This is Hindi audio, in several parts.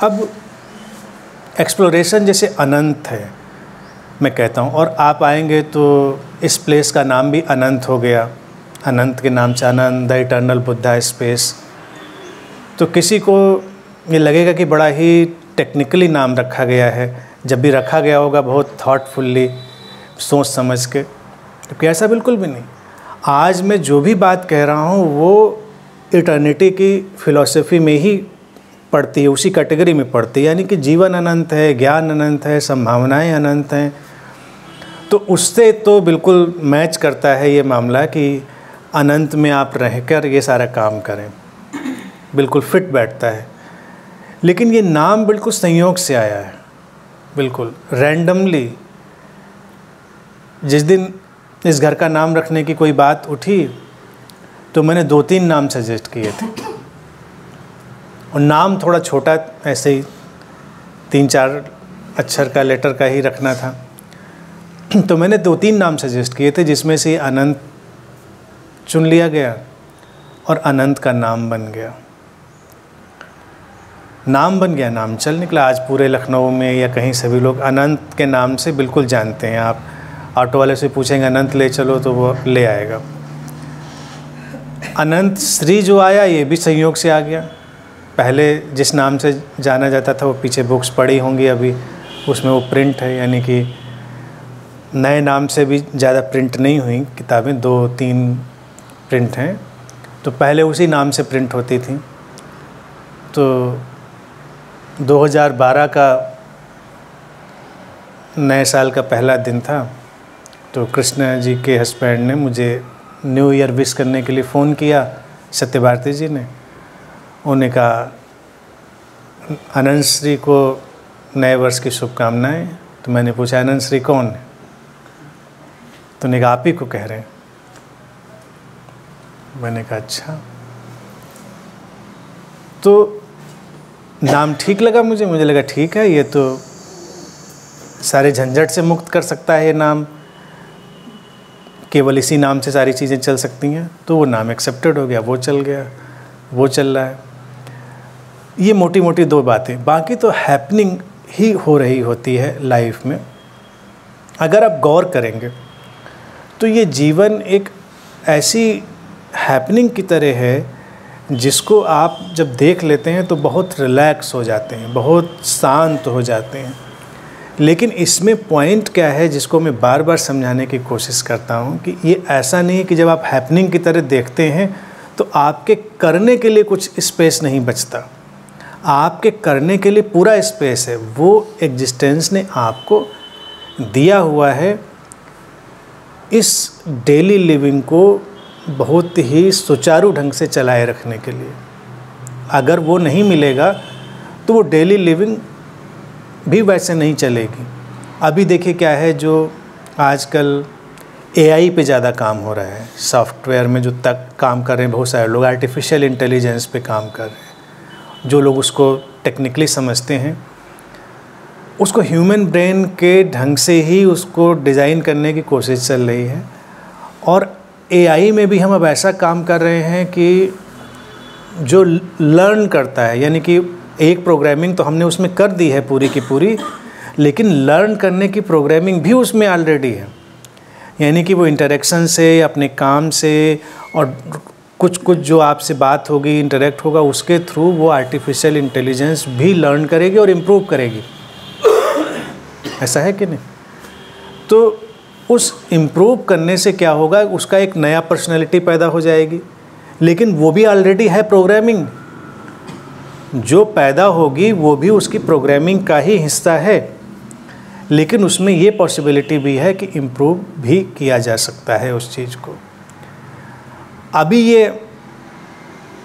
अब एक्सप्लोरेशन जैसे अनंत है, मैं कहता हूँ, और आप आएँगे तो इस प्लेस का नाम भी अनंत हो गया। अनंत के नाम से अनंत, द इटर्नल बुद्धा स्पेस तो किसी को ये लगेगा कि बड़ा ही टेक्निकली नाम रखा गया है। जब भी रखा गया होगा बहुत थाटफुल्ली सोच समझ के। क्योंकि ऐसा बिल्कुल भी नहीं। आज मैं जो भी बात कह रहा हूँ, वो इटर्निटी की फिलॉसफी में ही पढ़ती है, उसी कैटेगरी में पढ़ती है, यानी कि जीवन अनंत है, ज्ञान अनंत है, संभावनाएँ अनंत हैं। तो उससे तो बिल्कुल मैच करता है ये मामला कि अनंत में आप रहकर ये सारा काम करें। बिल्कुल फिट बैठता है। लेकिन ये नाम बिल्कुल संयोग से आया है। बिल्कुल रैंडमली जिस दिन इस घर का नाम रखने की कोई बात उठी तो मैंने दो तीन नाम सजेस्ट किए थे। और नाम थोड़ा छोटा, ऐसे ही तीन चार अक्षर का, लेटर का ही रखना था। तो मैंने दो तीन नाम सजेस्ट किए थे, जिसमें से अनंत चुन लिया गया और अनंत का नाम बन गया। नाम बन गया, नाम चल निकला। आज पूरे लखनऊ में या कहीं सभी लोग अनंत के नाम से बिल्कुल जानते हैं। आप ऑटो वाले से पूछेंगे, अनंत ले चलो तो वो ले आएगा। अनंत श्री जो आया, ये भी संयोग से आ गया। पहले जिस नाम से जाना जाता था वो पीछे बुक्स पड़ी होंगी अभी। उसमें वो प्रिंट है, यानी कि नए नाम से भी ज़्यादा प्रिंट नहीं हुई किताबें, दो, तीन प्रिंट हैं। तो पहले उसी नाम से प्रिंट होती थी। तो 2012 का नए साल का पहला दिन था। तो कृष्णा जी के हस्बैंड ने मुझे न्यू ईयर विश करने के लिए फ़ोन किया सत्य भारती जी ने। उन्होंने कहा, अनंत श्री को नए वर्ष की शुभकामनाएँ। तो मैंने पूछा, अनंत श्री कौन है? तो उन्होंने कहा, आप ही को कह रहे हैं। मैंने कहा अच्छा। तो नाम ठीक लगा मुझे? मुझे लगा, ठीक है, ये तो सारे झंझट से मुक्त कर सकता है ये नाम। केवल इसी नाम से सारी चीज़ें चल सकती हैं। तो वो नाम एक्सेप्टेड हो गया, वो चल गया, वो चल रहा है। ये मोटी मोटी दो बातें। बाकी तो हैपनिंग ही हो रही होती है लाइफ में। अगर आप गौर करेंगे तो ये जीवन एक ऐसी हैपनिंग की तरह है, जिसको आप जब देख लेते हैं तो बहुत रिलैक्स हो जाते हैं, बहुत शांत हो जाते हैं। लेकिन इसमें पॉइंट क्या है, जिसको मैं बार बार समझाने की कोशिश करता हूँ, कि ये ऐसा नहीं है कि जब आप हैपनिंग की तरह देखते हैं तो आपके करने के लिए कुछ स्पेस नहीं बचता। आपके करने के लिए पूरा स्पेस है। वो एग्जिस्टेंस ने आपको दिया हुआ है। इस डेली लिविंग को बहुत ही सुचारू ढंग से चलाए रखने के लिए। अगर वो नहीं मिलेगा तो वो डेली लिविंग भी वैसे नहीं चलेगी। अभी देखिए क्या है जो आजकल एआई पे ज़्यादा काम हो रहा है। सॉफ्टवेयर में जो तक काम कर रहे हैं, बहुत सारे लोग आर्टिफिशियल इंटेलिजेंस पे काम कर रहे हैं। जो लोग उसको टेक्निकली समझते हैं, उसको ह्यूमन ब्रेन के ढंग से ही उसको डिज़ाइन करने की कोशिश चल रही है। और एआई में भी हम अब ऐसा काम कर रहे हैं कि जो लर्न करता है, यानी कि एक प्रोग्रामिंग तो हमने उसमें कर दी है पूरी की पूरी, लेकिन लर्न करने की प्रोग्रामिंग भी उसमें ऑलरेडी है। यानी कि वो इंटरेक्शन से, अपने काम से और कुछ कुछ जो आपसे बात होगी इंटरेक्ट होगा, उसके थ्रू वो आर्टिफिशियल इंटेलिजेंस भी लर्न करेगी और इम्प्रूव करेगी। ऐसा है कि नहीं? तो उस इम्प्रूव करने से क्या होगा? उसका एक नया पर्सनैलिटी पैदा हो जाएगी। लेकिन वो भी ऑलरेडी है प्रोग्रामिंग जो पैदा होगी, वो भी उसकी प्रोग्रामिंग का ही हिस्सा है। लेकिन उसमें ये पॉसिबिलिटी भी है कि इम्प्रूव भी किया जा सकता है उस चीज़ को। अभी ये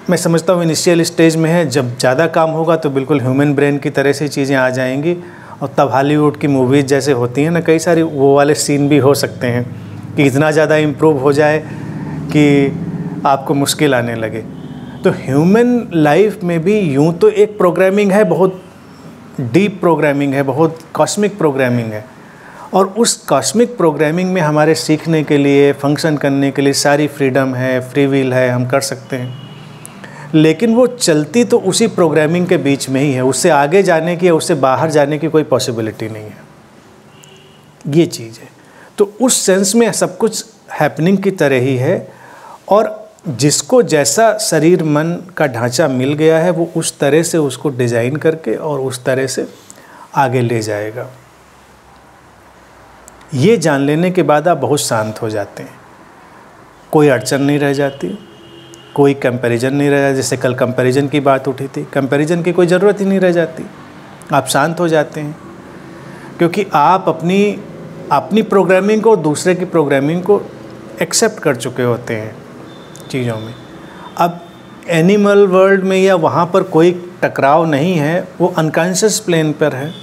मैं समझता हूँ इनिशियल स्टेज में है, जब ज़्यादा काम होगा तो बिल्कुल ह्यूमन ब्रेन की तरह से चीज़ें आ जाएँगी और तब हॉलीवुड की मूवीज़ जैसे होती हैं ना, कई सारी वो वाले सीन भी हो सकते हैं कि इतना ज़्यादा इम्प्रूव हो जाए कि आपको मुश्किल आने लगे। तो ह्यूमन लाइफ में भी यूँ तो एक प्रोग्रामिंग है, बहुत डीप प्रोग्रामिंग है, बहुत कॉस्मिक प्रोग्रामिंग है। और उस कॉस्मिक प्रोग्रामिंग में हमारे सीखने के लिए फ़ंक्शन करने के लिए सारी फ्रीडम है फ्री विल है, हम कर सकते हैं। लेकिन वो चलती तो उसी प्रोग्रामिंग के बीच में ही है। उससे आगे जाने की या उससे बाहर जाने की कोई पॉसिबिलिटी नहीं है। ये चीज़ है। तो उस सेंस में सब कुछ हैपनिंग की तरह ही है और जिसको जैसा शरीर मन का ढांचा मिल गया है, वो उस तरह से उसको डिज़ाइन करके और उस तरह से आगे ले जाएगा। ये जान लेने के बाद आप बहुत शांत हो जाते हैं। कोई अड़चन नहीं रह जाती, कोई कंपैरिजन नहीं रह जाता। जैसे कल कंपैरिजन की बात उठी थी कंपैरिजन की कोई ज़रूरत ही नहीं रह जाती। आप शांत हो जाते हैं, क्योंकि आप अपनी अपनी प्रोग्रामिंग को दूसरे की प्रोग्रामिंग को एक्सेप्ट कर चुके होते हैं चीज़ों में। अब एनिमल वर्ल्ड में या वहाँ पर कोई टकराव नहीं है, वो अनकॉन्शियस प्लेन पर है।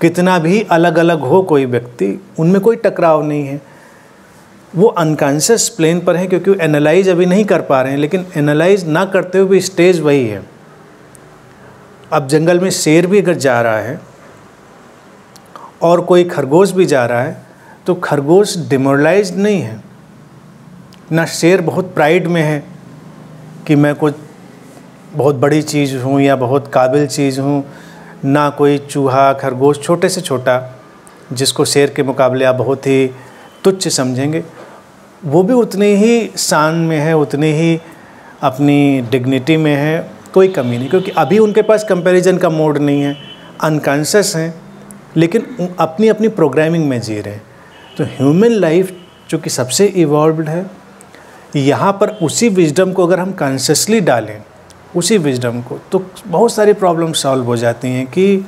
कितना भी अलग अलग हो कोई व्यक्ति, उनमें कोई टकराव नहीं है। वो अनकॉन्शियस प्लेन पर है क्योंकि वो एनालाइज अभी नहीं कर पा रहे हैं, लेकिन एनालाइज ना करते हुए भी स्टेज वही है। अब जंगल में शेर भी अगर जा रहा है, और कोई खरगोश भी जा रहा है तो खरगोश डिमोरलाइज नहीं है। ना शेर बहुत प्राइड में है कि मैं कुछ बहुत बड़ी चीज़ हूँ या बहुत काबिल चीज़ हूँ ना कोई चूहा, खरगोश छोटे से छोटा, जिसको शेर के मुकाबले आप बहुत ही तुच्छ समझेंगे, वो भी उतने ही शान में है, उतने ही अपनी डिग्निटी में है, कोई कमी नहीं, क्योंकि अभी उनके पास कंपैरिजन का मोड नहीं है अनकॉन्शस हैं, लेकिन अपनी अपनी प्रोग्रामिंग में जी रहे हैं। तो ह्यूमन लाइफ जो कि सबसे इवॉल्व है, यहाँ पर उसी विजडम को अगर हम कॉन्शसली डालें उसी विजडम को। तो बहुत सारी प्रॉब्लम सॉल्व हो जाती हैं कि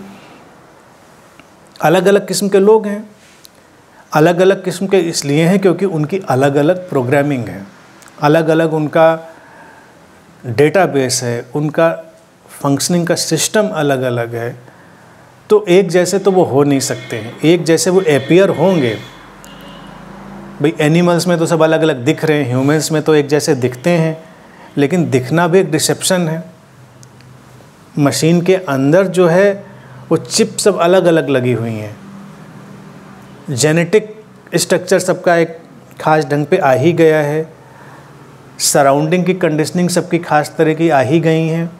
अलग अलग किस्म के लोग हैं अलग अलग किस्म के इसलिए हैं क्योंकि उनकी अलग अलग प्रोग्रामिंग है। अलग अलग उनका डेटाबेस है, उनका फंक्शनिंग का सिस्टम अलग अलग है। तो एक जैसे तो वो हो नहीं सकते हैं। एक जैसे वो एपियर होंगे। भाई एनिमल्स में तो सब अलग अलग दिख रहे हैं ह्यूमंस में तो एक जैसे दिखते हैं। लेकिन दिखना भी एक डिसेप्शन है। मशीन के अंदर जो है, वो चिप सब अलग अलग लगी हुई हैं। जेनेटिक स्ट्रक्चर सबका एक खास ढंग पे आ ही गया है। सराउंडिंग की कंडीशनिंग सबकी खास तरह की आ ही गई हैं।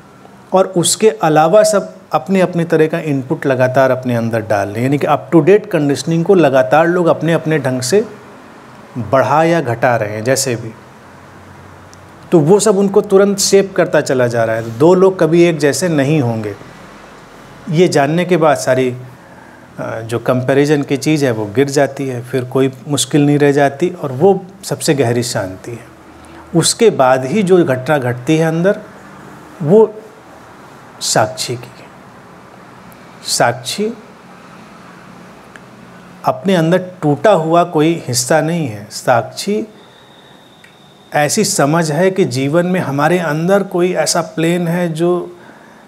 और उसके अलावा सब अपने अपने तरह का इनपुट लगातार अपने अंदर डाल रहे हैं। यानी कि अप टू डेट कंडीशनिंग को लगातार लोग अपने अपने ढंग से बढ़ा या घटा रहे हैं, जैसे भी। तो वो सब उनको तुरंत शेप करता चला जा रहा है। दो लोग कभी एक जैसे नहीं होंगे। ये जानने के बाद सारी जो कंपैरिजन की चीज़ है वो गिर जाती है, फिर कोई मुश्किल नहीं रह जाती और वो सबसे गहरी शांति है। उसके बाद ही जो घटना घटती है अंदर, वो साक्षी की साक्षी अपने अंदर टूटा हुआ कोई हिस्सा नहीं है। साक्षी ऐसी समझ है कि जीवन में हमारे अंदर कोई ऐसा प्लेन है जो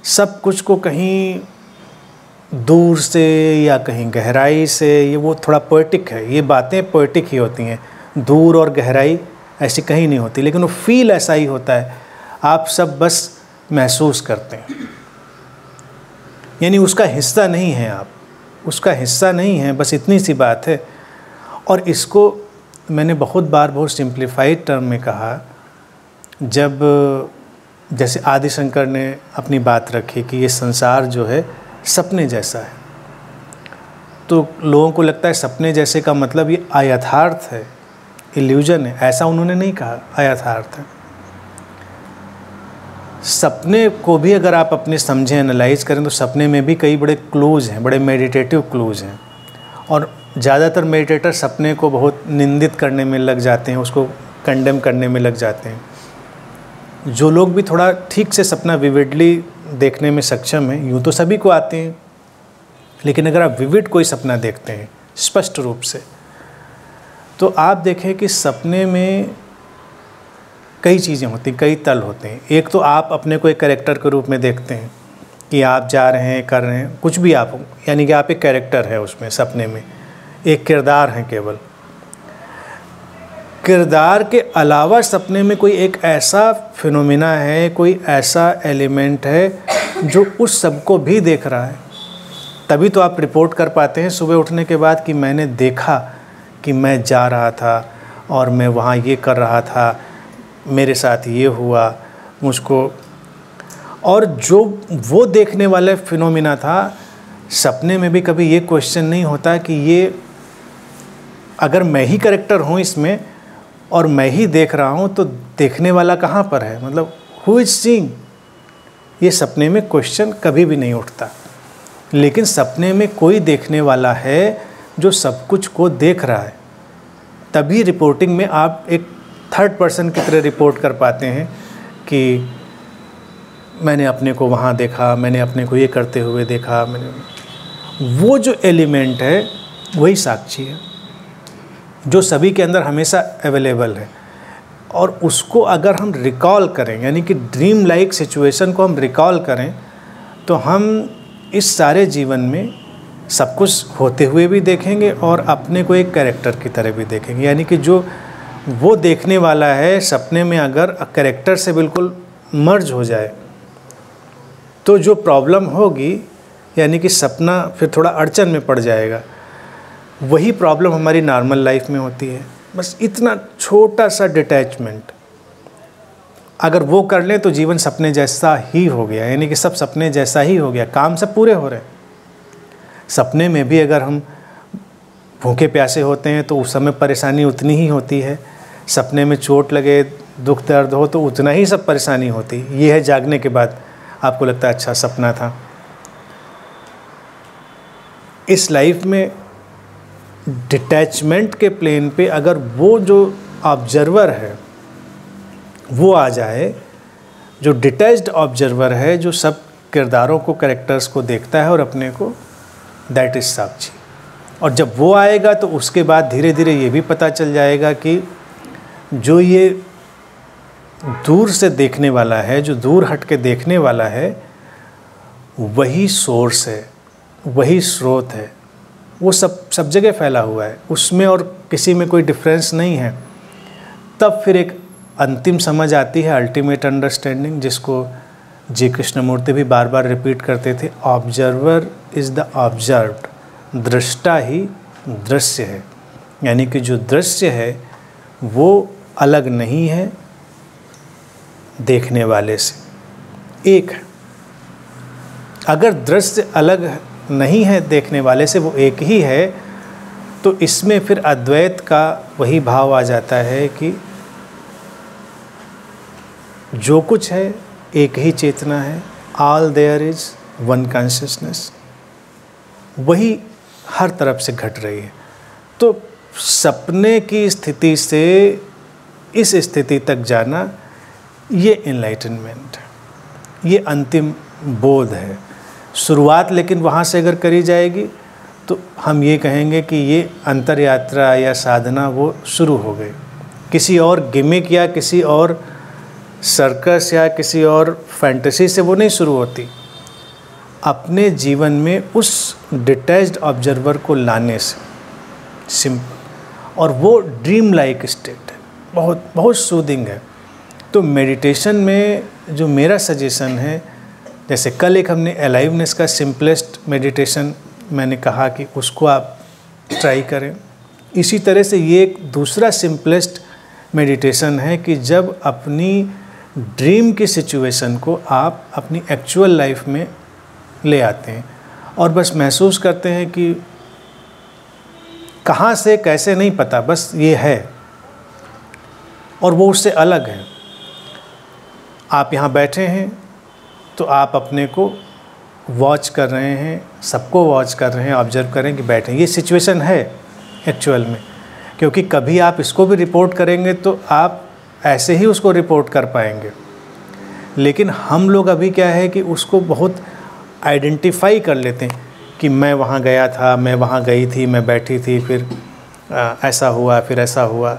सब कुछ को कहीं दूर से या कहीं गहराई से, ये वो थोड़ा पोइटिक है। ये बातें पोइटिक ही होती हैं। दूर और गहराई ऐसी कहीं नहीं होती, लेकिन वो फील ऐसा ही होता है। आप सब बस महसूस करते हैं। यानी उसका हिस्सा नहीं है आप। उसका हिस्सा नहीं है, बस इतनी सी बात है। और इसको मैंने बहुत बार बहुत सिंप्लीफाइड टर्म में कहा, जब, जैसे आदि शंकर ने अपनी बात रखी कि ये संसार जो है सपने जैसा है। तो लोगों को लगता है सपने जैसे का मतलब ये अयथार्थ है इल्यूजन है, ऐसा उन्होंने नहीं कहा अयथार्थ है। सपने को भी अगर आप अपने समझें एनालाइज करें तो सपने में भी कई बड़े क्लूज हैं, बड़े मेडिटेटिव क्लूज हैं। और ज़्यादातर मेडिटेटर सपने को बहुत निंदित करने में लग जाते हैं, उसको कंडेम करने में लग जाते हैं। जो लोग भी थोड़ा ठीक से सपना विविडली देखने में सक्षम हैं, यूँ तो सभी को आते हैं, लेकिन अगर आप विविड कोई सपना देखते हैं, स्पष्ट रूप से तो आप देखें कि सपने में कई चीज़ें होती हैं, कई तल होते हैं। एक तो आप अपने को एक कैरेक्टर के रूप में देखते हैं, कि आप जा रहे हैं, कर रहे हैं, कुछ भी आप यानी कि आप एक कैरेक्टर है उसमें, सपने में। एक किरदार हैं केवल। किरदार के अलावा सपने में कोई एक ऐसा फिनोमिना है, कोई ऐसा एलिमेंट है जो उस सबको भी देख रहा है। तभी तो आप रिपोर्ट कर पाते हैं सुबह उठने के बाद कि मैंने देखा कि मैं जा रहा था और मैं वहाँ ये कर रहा था, मेरे साथ ये हुआ मुझको। और जो वो देखने वाले फिनोमिना था, सपने में भी कभी ये क्वेश्चन नहीं होता कि ये अगर मैं ही करेक्टर हूँ इसमें और मैं ही देख रहा हूँ तो देखने वाला कहाँ पर है? मतलब हु इज़ सीइंग ये सपने में क्वेश्चन कभी भी नहीं उठता। लेकिन सपने में कोई देखने वाला है जो सब कुछ को देख रहा है। तभी रिपोर्टिंग में आप एक थर्ड पर्सन की तरह रिपोर्ट कर पाते हैं कि मैंने अपने को वहाँ देखा, मैंने अपने को ये करते हुए देखा, मैंने वो जो एलिमेंट है, वही साक्षी है। जो सभी के अंदर हमेशा अवेलेबल है। और उसको अगर हम रिकॉल करें, यानी कि ड्रीम लाइक सिचुएशन को हम रिकॉल करें तो हम इस सारे जीवन में सब कुछ होते हुए भी देखेंगे और अपने को एक कैरेक्टर की तरह भी देखेंगे। यानी कि जो वो देखने वाला है, सपने में अगर कैरेक्टर से बिल्कुल मर्ज हो जाए तो जो प्रॉब्लम होगी, यानी कि सपना फिर थोड़ा अड़चन में पड़ जाएगा। वही प्रॉब्लम हमारी नॉर्मल लाइफ में होती है। बस इतना छोटा सा डिटैचमेंट अगर वो कर लें तो जीवन सपने जैसा ही हो गया। यानी कि सब सपने जैसा ही हो गया। काम सब पूरे हो रहे हैं। सपने में भी अगर हम भूखे प्यासे होते हैं तो उस समय परेशानी उतनी ही होती है। सपने में चोट लगे, दुख दर्द हो तो उतना ही सब परेशानी होती। ये है जागने के बाद आपको लगता है अच्छा सपना था। इस लाइफ में डिटैचमेंट के प्लेन पे अगर वो जो ऑब्जर्वर है, वो आ जाए, जो डिटैच्ड ऑब्जर्वर है, जो सब किरदारों को करेक्टर्स को देखता है और अपने को दैट इज़ साक्षी। और जब वो आएगा तो उसके बाद धीरे धीरे ये भी पता चल जाएगा कि जो ये दूर से देखने वाला है, जो दूर हट के देखने वाला है, वही सोर्स है, वही स्रोत है। वो सब सब जगह फैला हुआ है। उसमें और किसी में कोई डिफरेंस नहीं है। तब फिर एक अंतिम समझ आती है अल्टीमेट अंडरस्टैंडिंग जिसको जी कृष्णमूर्ति भी बार बार रिपीट करते थे। ऑब्जर्वर इज़ द ऑब्जर्व्ड दृष्टा ही दृश्य है। यानी कि जो दृश्य है, वो अलग नहीं है देखने वाले से। एक अगर दृश्य अलग नहीं है देखने वाले से, वो एक ही है तो इसमें फिर अद्वैत का वही भाव आ जाता है कि जो कुछ है, एक ही चेतना है all there is one consciousness वही हर तरफ़ से घट रही है। तो सपने की स्थिति से इस स्थिति तक जाना, ये इनलाइटनमेंट ये अंतिम बोध है। शुरुआत लेकिन वहाँ से अगर करी जाएगी तो हम ये कहेंगे कि ये अंतर यात्रा या साधना वो शुरू हो गई। किसी और गिमिक या किसी और सर्कस या किसी और फैंटेसी से वो नहीं शुरू होती। अपने जीवन में उस डिटैच्ड ऑब्जर्वर को लाने से सिंपल और वो ड्रीम लाइक स्टेट है। बहुत बहुत सूदिंग है। तो मेडिटेशन में जो मेरा सजेशन है जैसे कल एक हमने अलाइवनेस का सिंपलेस्ट मेडिटेशन मैंने कहा कि उसको आप ट्राई करें। इसी तरह से ये एक दूसरा सिंपलेस्ट मेडिटेशन है कि जब अपनी ड्रीम की सिचुएशन को आप अपनी एक्चुअल लाइफ में ले आते हैं और बस महसूस करते हैं कि कहाँ से कैसे नहीं पता, बस ये है और वो उससे अलग है। आप यहाँ बैठे हैं तो आप अपने को वॉच कर रहे हैं सबको वॉच कर रहे हैं ऑब्ज़र्व करें कि बैठे। ये सिचुएशन है एक्चुअल में। क्योंकि कभी आप इसको भी रिपोर्ट करेंगे तो आप ऐसे ही उसको रिपोर्ट कर पाएँगे। लेकिन हम लोग अभी क्या है कि उसको बहुत आइडेंटिफाई कर लेते हैं कि मैं वहाँ गया था मैं वहाँ गई थी मैं बैठी थी फिर आ, ऐसा हुआ फिर ऐसा हुआ।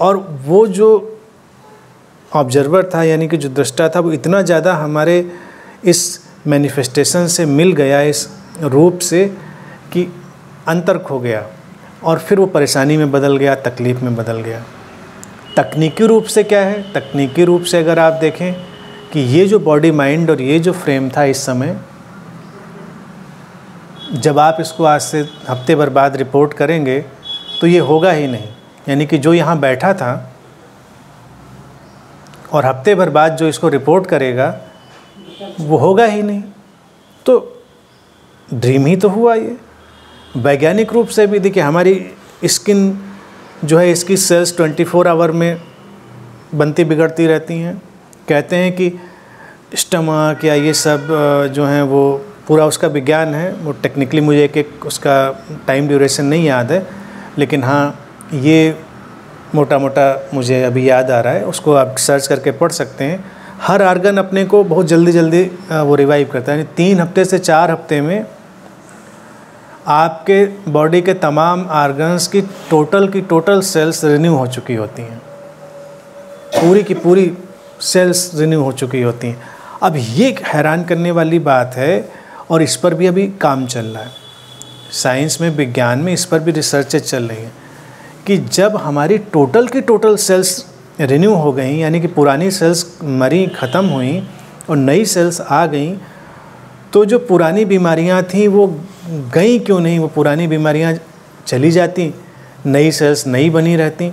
और वो जो ऑब्जर्वर था, यानी कि जो दृष्टा था, वो इतना ज़्यादा हमारे इस मैनिफेस्टेशन से मिल गया, इस रूप से कि अंतर खो गया और फिर वो परेशानी में बदल गया, तकलीफ़ में बदल गया। तकनीकी रूप से क्या है? तकनीकी रूप से अगर आप देखें कि ये जो बॉडी माइंड और ये जो फ्रेम था इस समय, जब आप इसको आज से हफ़्ते भर बाद रिपोर्ट करेंगे तो ये होगा ही नहीं। यानी कि जो यहाँ बैठा था और हफ़्ते भर बाद जो इसको रिपोर्ट करेगा, वो होगा ही नहीं। तो ड्रीम ही तो हुआ ये। वैज्ञानिक रूप से भी देखिए, हमारी स्किन जो है, इसकी सेल्स 24 फोर आवर में बनती बिगड़ती रहती हैं। कहते हैं कि स्टमक या ये सब जो हैं, वो पूरा उसका विज्ञान है। वो टेक्निकली मुझे एक एक उसका टाइम ड्यूरेशन नहीं याद है। लेकिन हाँ ये मोटा मोटा मुझे अभी याद आ रहा है, उसको आप सर्च करके पढ़ सकते हैं। हर आर्गन अपने को बहुत जल्दी जल्दी वो रिवाइव करता है। यानी तीन हफ़्ते से चार हफ़्ते में आपके बॉडी के तमाम आर्गन्स की टोटल की टोटल सेल्स रिन्यू हो चुकी होती हैं। पूरी की पूरी सेल्स रिन्यू हो चुकी होती हैं। अब ये हैरान करने वाली बात है और इस पर भी अभी काम चल रहा है। साइंस में, विज्ञान में इस पर भी रिसर्चेज चल रही हैं। कि जब हमारी टोटल की टोटल सेल्स रिन्यू हो गई, यानी कि पुरानी सेल्स मरी, ख़त्म हुई और नई सेल्स आ गई तो जो पुरानी बीमारियाँ थीं वो गई क्यों नहीं? वो पुरानी बीमारियाँ चली जाती, नई सेल्स नई बनी रहती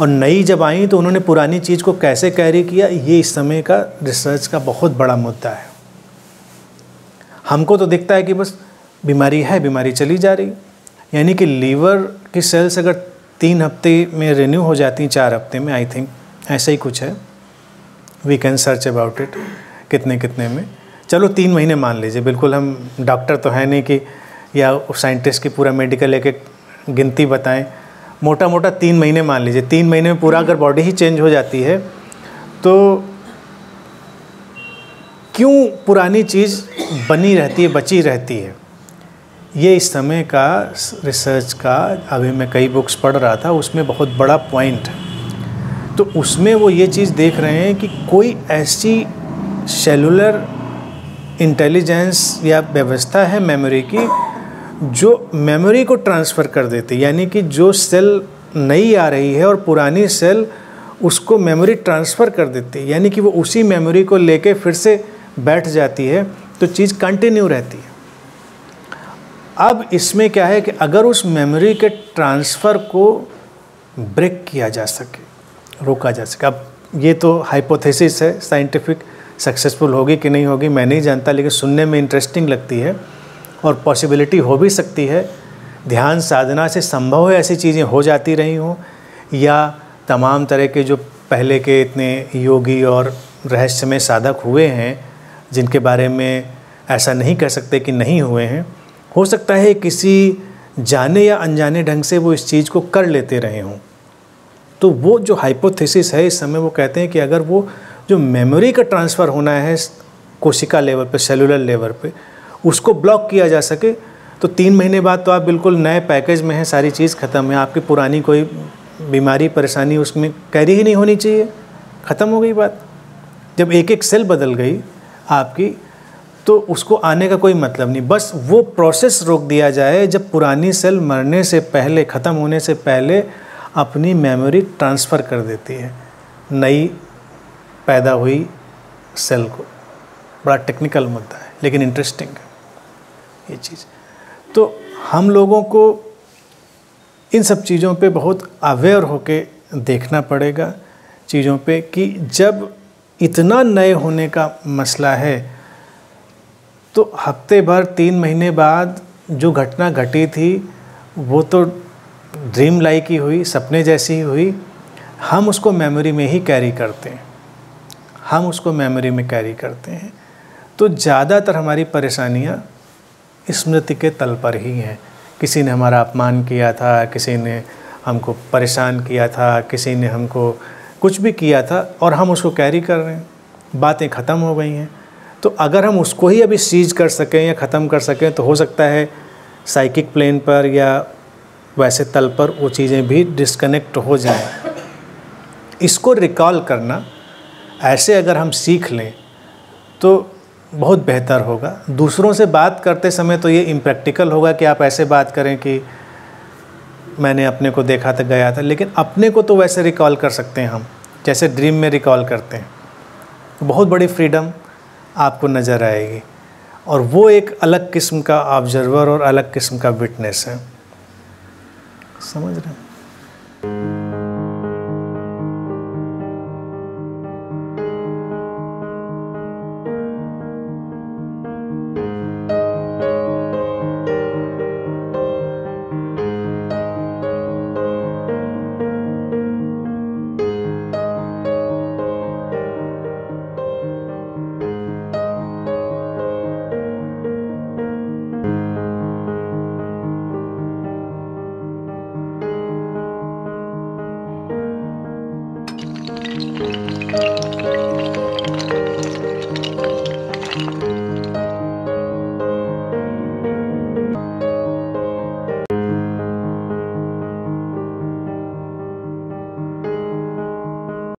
और नई जब आई तो उन्होंने पुरानी चीज़ को कैसे कैरी किया? ये इस समय का रिसर्च का बहुत बड़ा मुद्दा है। हमको तो दिखता है कि बस बीमारी है, बीमारी चली जा रही। यानी कि लीवर की सेल्स अगर तीन हफ़्ते में रिन्यू हो जाती हैं, चार हफ़्ते में आई थिंक ऐसा ही कुछ है। We can search about it कितने कितने में। चलो तीन महीने मान लीजिए, बिल्कुल हम डॉक्टर तो है नहीं कि, या साइंटिस्ट की पूरा मेडिकल एक एक गिनती बताएँ। मोटा मोटा तीन महीने मान लीजिए, तीन महीने में पूरा अगर बॉडी ही चेंज हो जाती है तो क्यों पुरानी चीज़ बनी रहती है, बची रहती है? ये इस समय का रिसर्च का, अभी मैं कई बुक्स पढ़ रहा था, उसमें बहुत बड़ा पॉइंट है। तो उसमें वो ये चीज़ देख रहे हैं कि कोई ऐसी सेलुलर इंटेलिजेंस या व्यवस्था है मेमोरी की, जो मेमोरी को ट्रांसफ़र कर देती यानी कि जो सेल नई आ रही है और पुरानी सेल उसको मेमोरी ट्रांसफ़र कर देती है। यानी कि वो उसी मेमोरी को लेके फिर से बैठ जाती है तो चीज़ कंटिन्यू रहती है। अब इसमें क्या है कि अगर उस मेमोरी के ट्रांसफ़र को ब्रेक किया जा सके, रोका जा सके। अब ये तो हाइपोथेसिस है साइंटिफिक सक्सेसफुल होगी कि नहीं होगी, मैं नहीं जानता, लेकिन सुनने में इंटरेस्टिंग लगती है और पॉसिबिलिटी हो भी सकती है। ध्यान साधना से संभव है ऐसी चीज़ें हो जाती रही हों, या तमाम तरह के जो पहले के इतने योगी और रहस्यमय साधक हुए हैं, जिनके बारे में ऐसा नहीं कह सकते कि नहीं हुए हैं हो सकता है किसी जाने या अनजाने ढंग से वो इस चीज़ को कर लेते रहे हों। तो वो जो हाइपोथेसिस है, इस समय वो कहते हैं कि अगर वो जो मेमोरी का ट्रांसफ़र होना है कोशिका लेवल पे सेलुलर लेवल पे, उसको ब्लॉक किया जा सके तो तीन महीने बाद तो आप बिल्कुल नए पैकेज में हैं, सारी चीज़ ख़त्म है। आपकी पुरानी कोई बीमारी, परेशानी उसमें कैरी ही नहीं होनी चाहिए। ख़त्म हो गई बात। जब एक एक सेल बदल गई, आपकी तो उसको आने का कोई मतलब नहीं। बस वो प्रोसेस रोक दिया जाए जब पुरानी सेल मरने से पहले, ख़त्म होने से पहले अपनी मेमोरी ट्रांसफ़र कर देती है। नई पैदा हुई सेल को। बड़ा टेक्निकल मुद्दा है, लेकिन इंटरेस्टिंग है ये चीज़। तो हम लोगों को इन सब चीज़ों पे बहुत अवेयर होके देखना पड़ेगा चीज़ों पे कि जब इतना नए होने का मसला है तो हफ़्ते भर तीन महीने बाद जो घटना घटी थी, वो तो ड्रीम लाइक ही हुई, सपने जैसी ही हुई। हम उसको मेमोरी में ही कैरी करते हैं। हम उसको मेमोरी में कैरी करते हैं। तो ज़्यादातर हमारी परेशानियाँ स्मृति के तल पर ही हैं। किसी ने हमारा अपमान किया था, किसी ने हमको परेशान किया था, किसी ने हमको कुछ भी किया था और हम उसको कैरी कर रहे हैं। बातें ख़त्म हो गई हैं। तो अगर हम उसको ही अभी सीज कर सकें या ख़त्म कर सकें तो हो सकता है साइकिक प्लेन पर या वैसे तल पर वो चीज़ें भी डिस्कनेक्ट हो जाएँ। इसको रिकॉल करना, ऐसे अगर हम सीख लें तो बहुत बेहतर होगा। दूसरों से बात करते समय तो ये इम्प्रैक्टिकल होगा कि आप ऐसे बात करें कि मैंने अपने को देखा था, गया था, लेकिन अपने को तो वैसे रिकॉल कर सकते हैं हम, जैसे ड्रीम में रिकॉल करते हैं। बहुत बड़ी फ्रीडम आपको नज़र आएगी। और वो एक अलग किस्म का ऑब्जर्वर और अलग किस्म का विटनेस है। समझ रहे हैं?